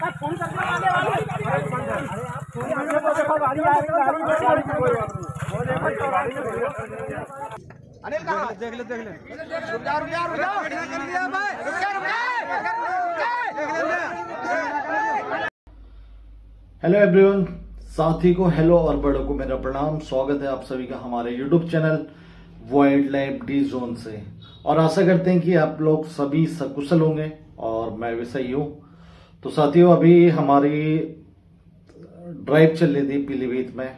Hello everyone, साथी को hello और बड़ों को मेरा प्रणाम। स्वागत है आप सभी का हमारे YouTube channel wildlife D zone से। और आशा करते हैं कि आप लोग सभी सकुशल होंगे और मैं भी सही हूँ। तो साथियों, अभी हमारी ड्राइव चल रही थी पीलीभीत में।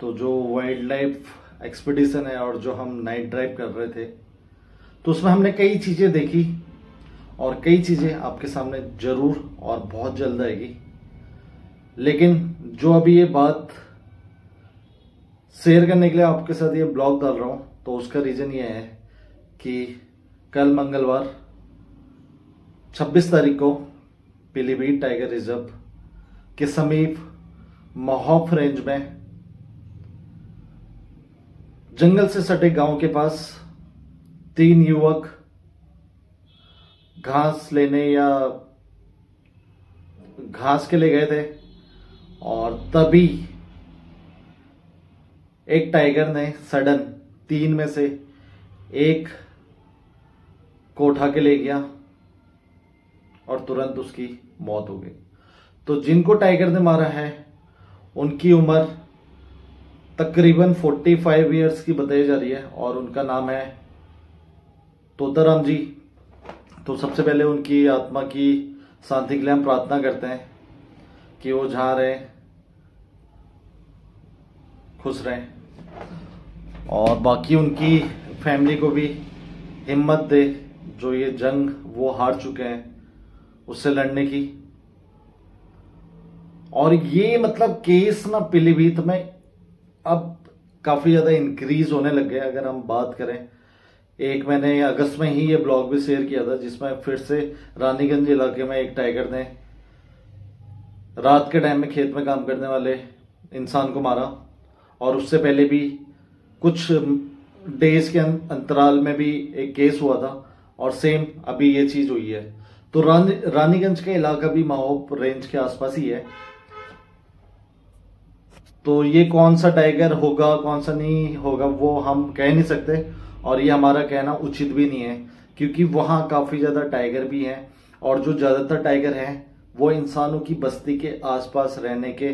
तो जो वाइल्ड लाइफ एक्सपीडिशन है और जो हम नाइट ड्राइव कर रहे थे तो उसमें हमने कई चीज़ें देखी और कई चीज़ें आपके सामने ज़रूर और बहुत जल्द आएगी। लेकिन जो अभी ये बात शेयर करने के लिए आपके साथ ये ब्लॉग डाल रहा हूँ तो उसका रीजन ये है कि कल मंगलवार 26 तारीख को पीलीभीत टाइगर रिज़र्व के समीप महोफ रेंज में, जंगल से सटे गाँव के पास तीन युवक घास लेने या घास के लिए गए थे और तभी एक टाइगर ने सडन तीन में से एक को उठा के ले गया। और तुरंत उसकी मौत हो गई। तो जिनको टाइगर ने मारा है, उनकी उम्र तकरीबन 45 फाइव ईयर्स की बताई जा रही है और उनका नाम है तोताराम जी। तो सबसे पहले उनकी आत्मा की शांति के लिए हम प्रार्थना करते हैं कि वो जहाँ रहे, खुश रहें और बाकी उनकी फैमिली को भी हिम्मत दे। जो ये जंग, वो हार चुके हैं। उससे लड़ने की। और ये मतलब केस ना पीलीभीत में अब काफ़ी ज़्यादा इंक्रीज होने लग गए अगर हम बात करें। एक मैंने अगस्त में ही ये ब्लॉग भी शेयर किया था, जिसमें फिर से रानीगंज इलाके में एक टाइगर ने रात के टाइम में खेत में काम करने वाले इंसान को मारा। और उससे पहले भी कुछ डेज़ के अंतराल में भी एक केस हुआ था। और सेम अभी ये चीज़ हुई है। तो रानी, रानीगंज का इलाका भी माओप रेंज के आसपास ही है। तो ये कौन सा टाइगर होगा, कौन सा नहीं होगा, वो हम कह नहीं सकते। और ये हमारा कहना उचित भी नहीं है, क्योंकि वहाँ काफ़ी ज़्यादा टाइगर भी हैं। और जो ज़्यादातर टाइगर हैं, वो इंसानों की बस्ती के आसपास रहने के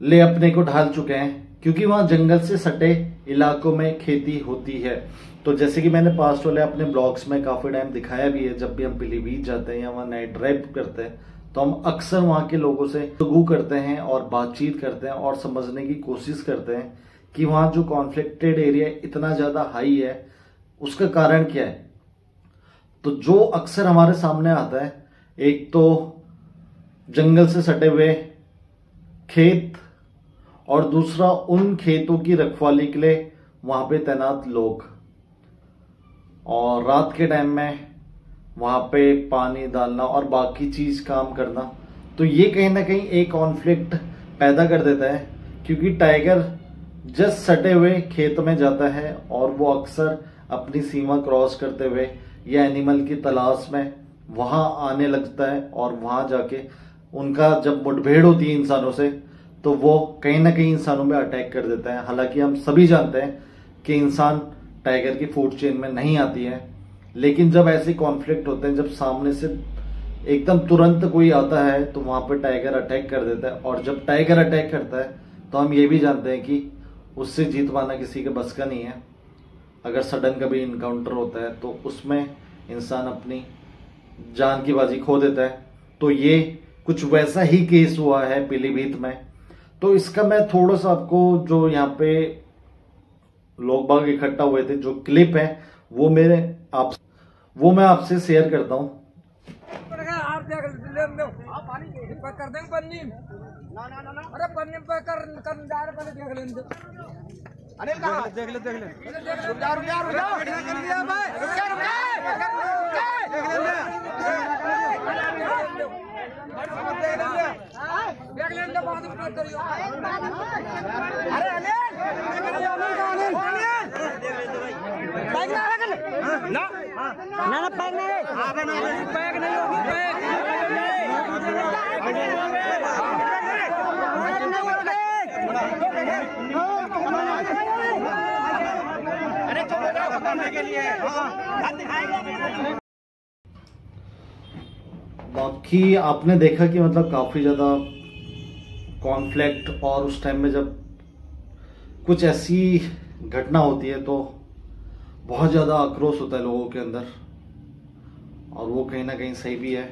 ले अपने को ढाल चुके हैं, क्योंकि वहाँ जंगल से सटे इलाकों में खेती होती है। तो जैसे कि मैंने पास्ट वाले अपने ब्लॉग्स में काफ़ी टाइम दिखाया भी है, जब भी हम पीलीभीत जाते हैं या वहाँ नाइट ड्राइव करते हैं तो हम अक्सर वहाँ के लोगों से गुफ्तगू करते हैं और बातचीत करते हैं और समझने की कोशिश करते हैं कि वहाँ जो कॉन्फ्लिक्टेड एरिया इतना ज़्यादा हाई है, उसका कारण क्या है। तो जो अक्सर हमारे सामने आता है, एक तो जंगल से सटे हुए खेत और दूसरा उन खेतों की रखवाली के लिए वहाँ पे तैनात लोग। और रात के टाइम में वहाँ पे पानी डालना और बाकी चीज़ काम करना तो ये कहीं ना कहीं एक कॉन्फ्लिक्ट पैदा कर देता है, क्योंकि टाइगर जस्ट सटे हुए खेत में जाता है और वो अक्सर अपनी सीमा क्रॉस करते हुए या एनिमल की तलाश में वहाँ आने लगता है और वहाँ जाके उनका जब मुठभेड़ होती है इंसानों से तो वो कहीं ना कहीं इंसानों में अटैक कर देता है। हालाँकि हम सभी जानते हैं कि इंसान टाइगर की फ़ूड चेन में नहीं आती है। लेकिन जब ऐसे कॉन्फ्लिक्ट होते हैं, जब सामने से एकदम तुरंत कोई आता है तो वहाँ पर टाइगर अटैक कर देता है। और जब टाइगर अटैक करता है तो हम ये भी जानते हैं कि उससे जीत पाना किसी के बस का नहीं है। अगर सडन कभी इनकाउंटर होता है तो उसमें इंसान अपनी जान की बाजी खो देता है। तो ये कुछ वैसा ही केस हुआ है पीलीभीत में। तो इसका मैं थोड़ा सा आपको जो यहाँ पे लोग बाग इकट्ठा हुए थे जो क्लिप है वो मेरे आप वो मैं आपसे शेयर करता हूँ आप देख ले दो आप पानी पे कर देंगे पन्नी ना ना ना अरे पन्नी पे कर कर जा रहे पहले देख लेंगे अनिल कहाँ देख ले देख ले रुक जा रुक जा रुक जा कर दिया भाई रुक जा रुक जा देख लेंगे बाद में करियो अरे अनिल बाइक बाकी आपने देखा कि मतलब काफ़ी ज़्यादा कॉन्फ्लिक्ट और उस टाइम में जब कुछ ऐसी घटना होती है तो बहुत ज़्यादा आक्रोश होता है लोगों के अंदर, और वो कहीं ना कहीं सही भी है।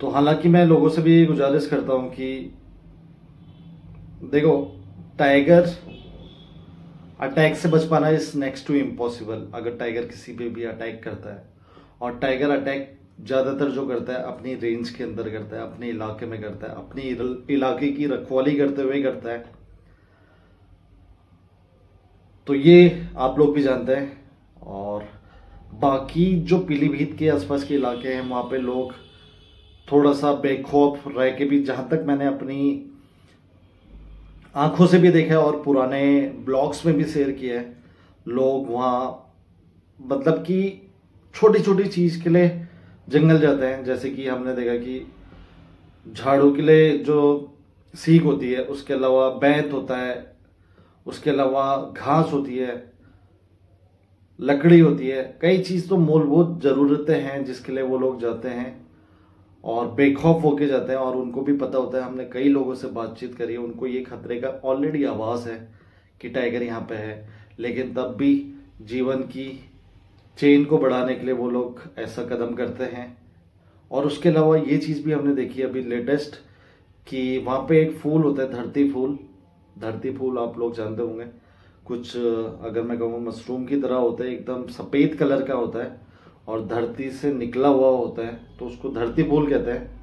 तो हालाँकि मैं लोगों से भी गुजारिश करता हूँ कि देखो टाइगर अटैक से बच पाना इज़ नेक्स्ट टू इम्पॉसिबल अगर टाइगर किसी पे भी अटैक करता है। और टाइगर अटैक ज़्यादातर जो करता है, अपनी रेंज के अंदर करता है, अपने इलाके में करता है, अपनी इलाके की रखवाली करते हुए करता है। तो ये आप लोग भी जानते हैं। और बाकी जो पीलीभीत के आसपास के इलाके हैं, वहाँ पे लोग थोड़ा सा बेखौफ रह के भी, जहाँ तक मैंने अपनी आँखों से भी देखा है और पुराने ब्लॉग्स में भी शेयर किया है, लोग वहाँ मतलब कि छोटी छोटी चीज़ के लिए जंगल जाते हैं। जैसे कि हमने देखा कि झाड़ू के लिए जो सीख होती है, उसके अलावा बैंत होता है उसके अलावा घास होती है, लकड़ी होती है, कई चीज़ तो मूलभूत जरूरतें हैं जिसके लिए वो लोग जाते हैं और बेखौफ होके जाते हैं और उनको भी पता होता है। हमने कई लोगों से बातचीत करी है, उनको ये खतरे का ऑलरेडी आभास है कि टाइगर यहाँ पे है। लेकिन तब भी जीवन की चेन को बढ़ाने के लिए वो लोग ऐसा कदम करते हैं। और उसके अलावा ये चीज़ भी हमने देखी अभी लेटेस्ट कि वहाँ पे एक फूल होता है, धरती फूल। धरती फूल आप लोग जानते होंगे। कुछ अगर मैं कहूँ, मशरूम की तरह होता है, एकदम सफ़ेद कलर का होता है और धरती से निकला हुआ होता है तो उसको धरती फूल कहते हैं।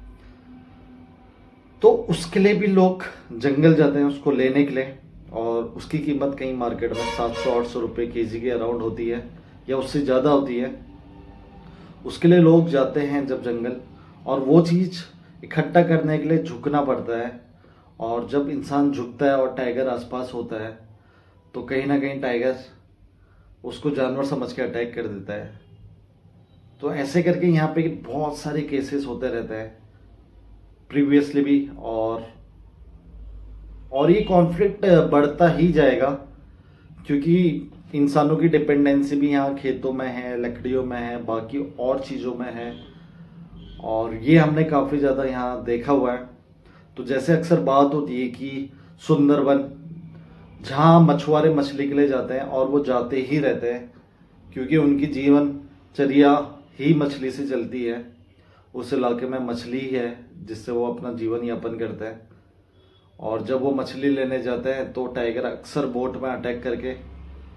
तो उसके लिए भी लोग जंगल जाते हैं उसको लेने के लिए और उसकी कीमत कहीं मार्केट में सात सौ, आठ सौ रुपये के जी के अराउंड होती है या उससे ज़्यादा होती है। उसके लिए लोग जाते हैं जब जंगल और वो चीज़ इकट्ठा करने के लिए झुकना पड़ता है। और जब इंसान झुकता है और टाइगर आसपास होता है तो कहीं ना कहीं टाइगर उसको जानवर समझ के अटैक कर देता है। तो ऐसे करके यहाँ पे बहुत सारे केसेस होते रहते हैं। प्रीवियसली भी और और ये कॉन्फ्लिक्ट बढ़ता ही जाएगा, क्योंकि इंसानों की डिपेंडेंसी भी यहाँ खेतों में है, लकड़ियों में है, बाकी और चीज़ों में है। और ये हमने काफ़ी ज़्यादा यहाँ देखा हुआ है। तो जैसे अक्सर बात होती है कि सुंदरवन जहाँ मछुआरे मछली के लिए जाते हैं और वो जाते ही रहते हैं, क्योंकि उनकी जीवनचर्या ही मछली से चलती है। उस इलाके में मछली ही है जिससे वो अपना जीवन यापन करते हैं। और जब वो मछली लेने जाते हैं तो टाइगर अक्सर बोट में अटैक करके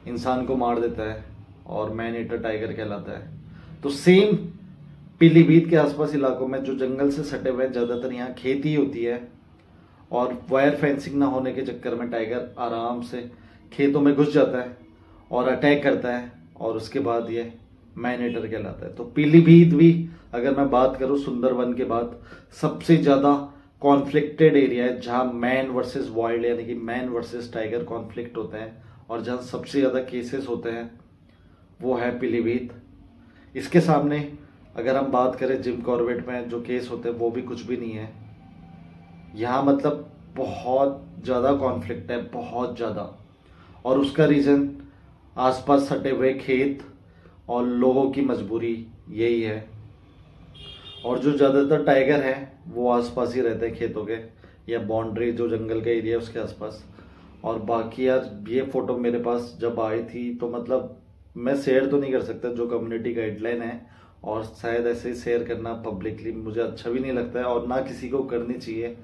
इंसान को मार देता है और मैन ईटर टाइगर कहलाता है। तो सेम पीलीभीत के आसपास इलाकों में जो जंगल से सटे हुए ज़्यादातर यहाँ खेती होती है, और वायर फेंसिंग ना होने के चक्कर में टाइगर आराम से खेतों में घुस जाता है और अटैक करता है, और उसके बाद ये मैनेटर कहलाता है। तो पीलीभीत भी, अगर मैं बात करूँ सुंदरवन के बाद, सबसे ज़्यादा कॉन्फ्लिक्टेड एरिया है, जहाँ मैन वर्सेस वाइल्ड यानी कि मैन वर्सेस टाइगर कॉन्फ्लिक्ट होते हैं, और जहाँ सबसे ज़्यादा केसेस होते हैं, वो है पीलीभीत। इसके सामने अगर हम बात करें जिम कॉर्बेट में जो केस होते हैं, वो भी कुछ भी नहीं है। यहाँ मतलब बहुत ज़्यादा कॉन्फ्लिक्ट है, बहुत ज़्यादा। और उसका रीज़न आसपास सटे हुए खेत और लोगों की मजबूरी, यही है। और जो ज़्यादातर टाइगर है, वो आसपास ही रहते हैं खेतों के, या बाउंड्री जो जंगल का एरिया है उसके आसपास। और बाकी यार, ये फ़ोटो मेरे पास जब आई थी तो मतलब मैं शेयर तो नहीं कर सकता, जो कम्युनिटी गाइडलाइन है और शायद ऐसे ही शेयर करना पब्लिकली मुझे अच्छा भी नहीं लगता है और ना किसी को करनी चाहिए।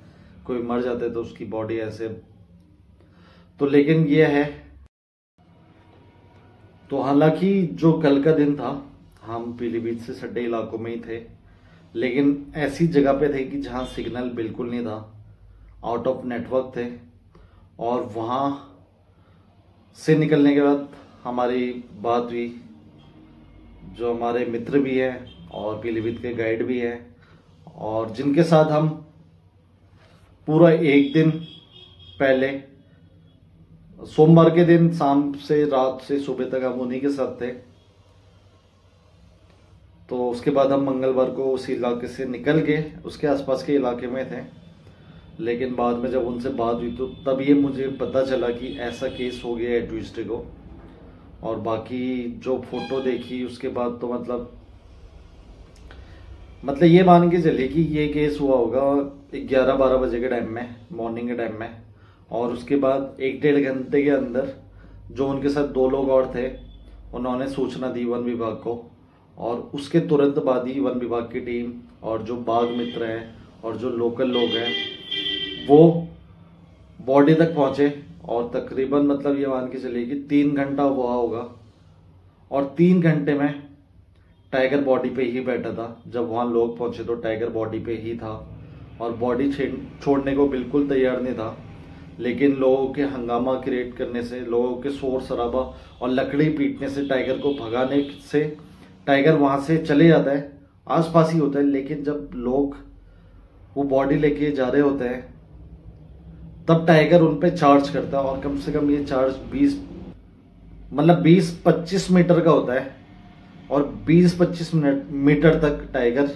कोई मर जाता है तो उसकी बॉडी ऐसे। तो लेकिन ये है। तो हालाँकि जो कल का दिन था, हम पीलीभीत से सटे इलाकों में ही थे, लेकिन ऐसी जगह पे थे कि जहाँ सिग्नल बिल्कुल नहीं था आउट ऑफ़ नेटवर्क थे, और वहाँ से निकलने के बाद हमारी बात हुई। जो हमारे मित्र भी हैं और पीलीभीत के गाइड भी हैं और जिनके साथ हम पूरा एक दिन पहले, सोमवार के दिन शाम से रात से सुबह तक हम उन्हीं के साथ थे। तो उसके बाद हम मंगलवार को उस इलाके से निकल गए, उसके आसपास के इलाके में थे। लेकिन बाद में जब उनसे बात हुई तो तब ये मुझे पता चला कि ऐसा केस हो गया है ट्यूजडे को। और बाकी जो फ़ोटो देखी, उसके बाद तो मतलब मतलब ये मान के चलिए कि ये केस हुआ होगा ग्यारह बारह बजे के टाइम में मॉर्निंग के टाइम में। और उसके बाद एक डेढ़ घंटे के अंदर जो उनके साथ दो लोग और थे, उन्होंने सूचना दी वन विभाग को। और उसके तुरंत बाद ही वन विभाग की टीम और जो बाघ मित्र हैं और जो लोकल लोग हैं, वो बॉडी तक पहुँचे। और तकरीबन मतलब ये मान के चलिए कि तीन घंटा हुआ होगा। और तीन घंटे में टाइगर बॉडी पे ही बैठा था। जब वहाँ लोग पहुँचे तो टाइगर बॉडी पे ही था। और बॉडी छोड़ने को बिल्कुल तैयार नहीं था। लेकिन लोगों के हंगामा क्रिएट करने से, लोगों के शोर शराबा और लकड़ी पीटने से टाइगर को भगाने से टाइगर वहाँ से चले जाता है। आसपास ही होता है, लेकिन जब लोग वो बॉडी लेके जा रहे होते हैं तब टाइगर उन पे चार्ज करता है और कम से कम ये चार्ज 20 मतलब 20-25 मीटर का होता है और 20-25 मिनट, मीटर तक टाइगर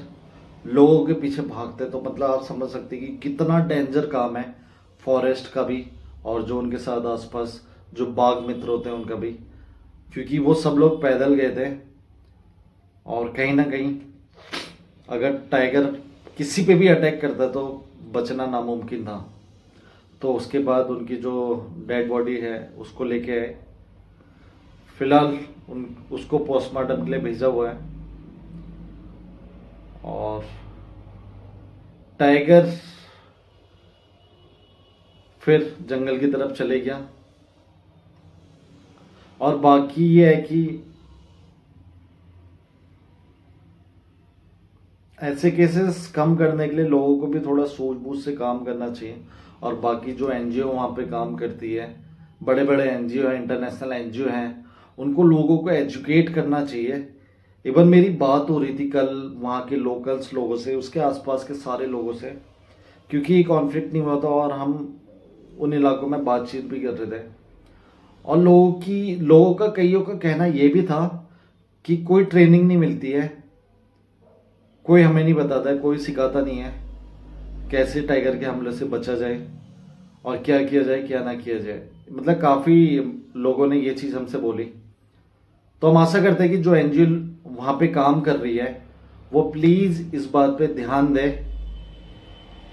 लोगों के पीछे भागते हैं। तो मतलब आप समझ सकते हैं कि कितना डेंजर काम है फॉरेस्ट का भी और जो उनके साथ आसपास जो बाघ मित्र होते हैं उनका भी। क्योंकि वो सब लोग पैदल गए थे और कहीं ना कहीं अगर टाइगर किसी पे भी अटैक करता तो बचना नामुमकिन था। तो उसके बाद उनकी जो डेड बॉडी है, उसको लेके आए फ़िलहाल उन, उसको पोस्टमार्टम के लिए भेजा हुआ है। और टाइगर फिर जंगल की तरफ़ चले गया। और बाकी ये है कि ऐसे केसेस कम करने के लिए लोगों को भी थोड़ा सूझबूझ से काम करना चाहिए। और बाकी जो एन एनजीओ वहाँ पर काम करती है बड़े बड़े एनजीओ हैं इंटरनेशनल एनजीओ हैं, उनको लोगों को एजुकेट करना चाहिए। इवन मेरी बात हो रही थी कल वहाँ के लोकल्स लोगों से, उसके आसपास के सारे लोगों से, क्योंकि ये कॉन्फ्लिक्ट नहीं हुआ था और हम उन इलाकों में बातचीत भी कर रहे थे। और लोगों की, लोगों का, कईयों का कहना ये भी था कि कोई ट्रेनिंग नहीं मिलती है, कोई हमें नहीं बताता है कोई सिखाता नहीं है। कैसे टाइगर के हमले से बचा जाए और क्या किया जाए, क्या ना किया जाए। मतलब काफ़ी लोगों ने ये चीज़ हमसे बोली। तो हम आशा करते हैं कि जो एनजीओ वहाँ पे काम कर रही है, वो प्लीज़ इस बात पे ध्यान दे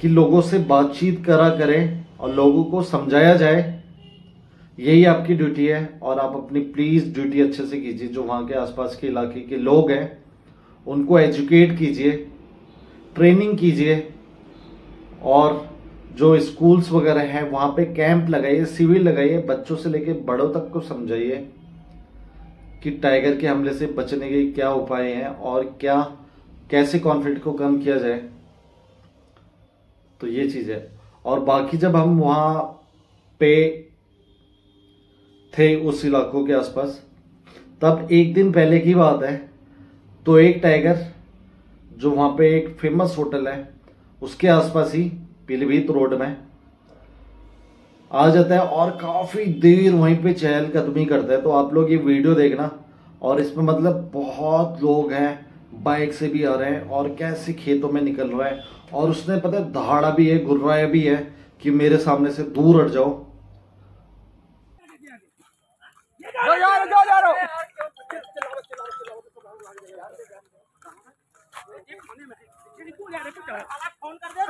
कि लोगों से बातचीत करा करें और लोगों को समझाया जाए। यही आपकी ड्यूटी है और आप अपनी प्लीज़ ड्यूटी अच्छे से कीजिए। जो वहाँ के आसपास के इलाके के लोग हैं, उनको एजुकेट कीजिए, ट्रेनिंग कीजिए और जो स्कूल्स वगैरह हैं, वहाँ पे कैंप लगाइए सिविल लगाइए, बच्चों से लेके बड़ों तक को समझाइए कि टाइगर के हमले से बचने के क्या उपाय हैं और क्या, कैसे कॉन्फ्लिक्ट को कम किया जाए। तो ये चीज़ है। और बाकी जब हम वहाँ पे थे उस इलाकों के आसपास, तब एक दिन पहले की बात है तो एक टाइगर जो वहाँ पे एक फ़ेमस होटल है उसके आसपास ही पीलीभीत रोड में आ जाता है और काफ़ी देर वहीं पे चहल कदमी करता है तो आप लोग ये वीडियो देखना और इसमें मतलब बहुत लोग हैं बाइक से भी आ रहे हैं और कैसे खेतों में निकल रहा है और उसने पता है दहाड़ा भी है गुर्राया भी है कि मेरे सामने से दूर हट जाओ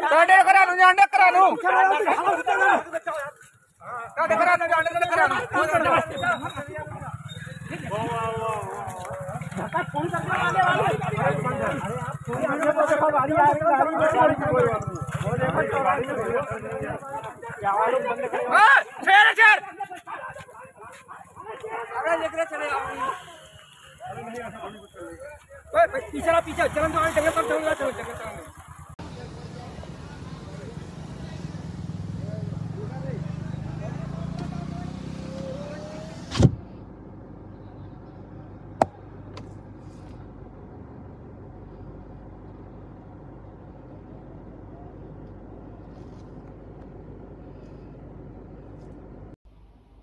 ਤੁਹਾਡੇ ਘਰਾਂ ਨੂੰ ਜਾਣ ਦੇ ਘਰਾਂ ਨੂੰ ਤੁਹਾਡੇ ਘਰਾਂ ਨੂੰ ਜਾਣ ਦੇ ਘਰਾਂ ਨੂੰ ਵਾਹ ਵਾਹ ਵਾਹ ਤਾਂ ਫੋਨ ਕਰਨੇ ਵਾਲੇ ਵਾਲੇ ਦੇਖੋ गाड़ी आ रही गाड़ी वो देखो गाड़ी क्या वालों बंद कर हाँ शेर शेर अरे लेकर चले आओ पीछे चलन तो जंगल पर चलो चलो जंगल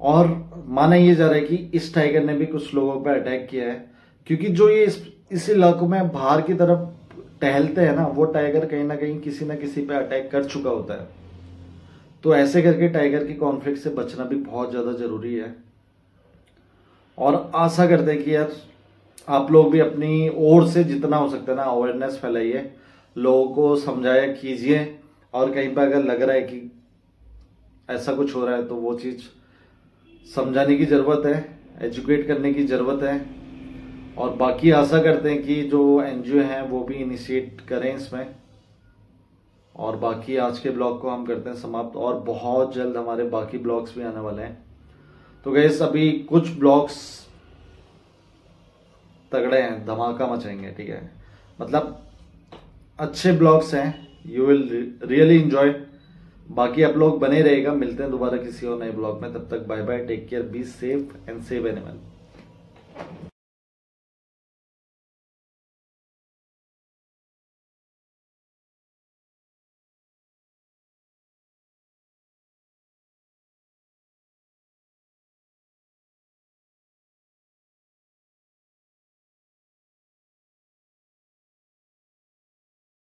और माना यह जा रहा है कि इस टाइगर ने भी कुछ लोगों पर अटैक किया है, क्योंकि जो ये इस इलाकों में बाहर की तरफ़ टहलते हैं ना, वो टाइगर कहीं ना कहीं किसी ना किसी पे अटैक कर चुका होता है। तो ऐसे करके टाइगर की कॉन्फ्लिक्ट से बचना भी बहुत ज़्यादा ज़रूरी है। और आशा करते हैं कि यार, आप लोग भी अपनी ओर से जितना हो सकता है ना अवेयरनेस फैलाइए, लोगों को समझाया कीजिए, और कहीं पर अगर लग रहा है कि ऐसा कुछ हो रहा है तो वो चीज़ समझाने की ज़रूरत है एजुकेट करने की ज़रूरत है। और बाकी आशा करते हैं कि जो एनजीओ हैं वो भी इनिशिएट करें इसमें। और बाकी आज के ब्लॉग को हम करते हैं समाप्त और बहुत जल्द हमारे बाकी ब्लॉग्स भी आने वाले हैं। तो गैस अभी कुछ ब्लॉग्स तगड़े हैं, धमाका मचाएँगे, ठीक है? मतलब अच्छे ब्लॉग्स हैं यू विल रियली इंजॉय बाकी आप लोग बने रहेगा मिलते हैं दोबारा किसी और नए ब्लॉग में। तब तक bye bye take care be safe and save animal